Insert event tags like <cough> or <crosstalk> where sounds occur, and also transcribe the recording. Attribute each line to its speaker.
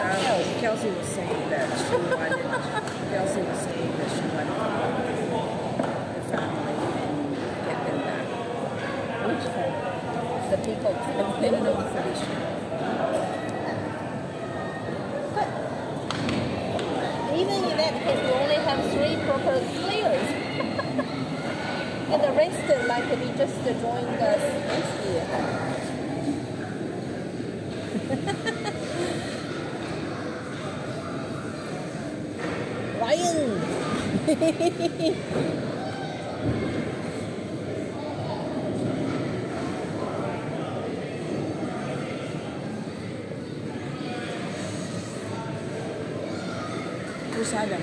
Speaker 1: uh. Kelsey was saying that she wanted. Kelsey was saying that she wanted the family and get them back.
Speaker 2: Which one? The people.
Speaker 1: No, no, no, Felicia.
Speaker 2: But even in that case, we only have three proper players. <laughs> and the rest uh, likely just joined us this year. <laughs>
Speaker 1: Ayun! Pusada.